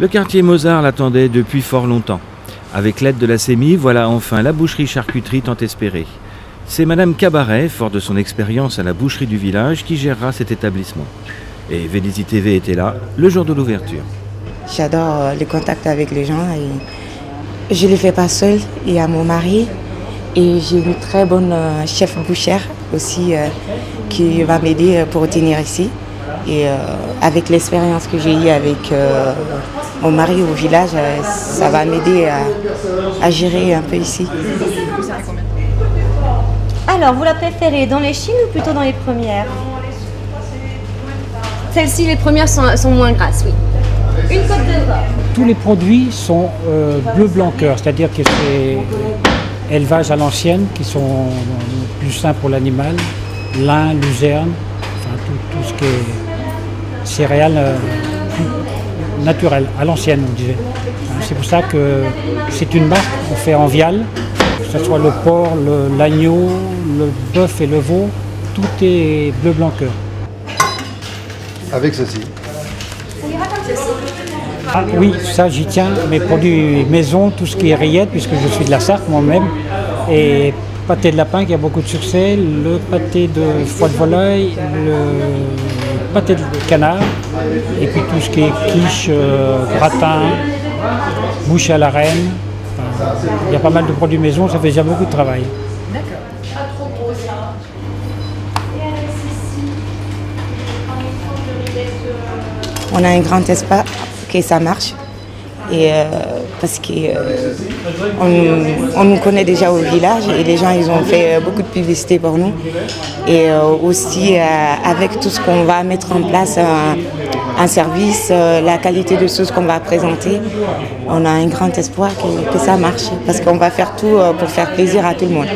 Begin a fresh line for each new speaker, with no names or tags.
Le quartier Mozart l'attendait depuis fort longtemps. Avec l'aide de la CEMI, voilà enfin la boucherie-charcuterie tant espérée. C'est Madame Cabaret, fort de son expérience à la boucherie du village, qui gérera cet établissement. Et Vélizy TV était là le jour de l'ouverture.
J'adore euh, le contact avec les gens. Et je ne le fais pas seul, il y a mon mari. Et j'ai une très bonne euh, chef bouchère aussi euh, qui va m'aider pour tenir ici. Et avec l'expérience que j'ai eue avec mon mari au village, ça va m'aider à, à gérer un peu ici.
Alors, vous la préférez dans les chines ou plutôt dans les premières? Celles-ci, les premières sont, sont moins grasses, oui. Une côte de porc.
Tous les produits sont euh, bleu blanc cœur, c'est-à-dire que c'est élevage à l'ancienne qui sont plus sains pour l'animal, lin, luzerne, enfin tout, tout ce qui est céréales euh, naturelles, à l'ancienne on disait. C'est pour ça que c'est une marque qu'on fait en viale, que ce soit le porc, l'agneau, le bœuf et le veau, tout est bleu blanc cœur.
Avec ceci.
Ah oui, ça j'y tiens, mes produits maison, tout ce qui est rillettes, puisque je suis de la Sarthe moi-même, et pâté de lapin qui a beaucoup de succès, le pâté de foie de volaille, le pâté de canard, et puis tout ce qui est quiche, euh, gratin, bouche à la reine. Il y a pas mal de produits maison, ça fait déjà beaucoup de travail.
On a un grand espace que ça marche. Et euh, parce qu'on on nous connaît déjà au village et les gens ils ont fait euh, beaucoup de publicité pour nous. Et euh, aussi euh, avec tout ce qu'on va mettre en place, un, un service, euh, la qualité de choses qu'on va présenter, on a un grand espoir que, que ça marche parce qu'on va faire tout euh, pour faire plaisir à tout le monde.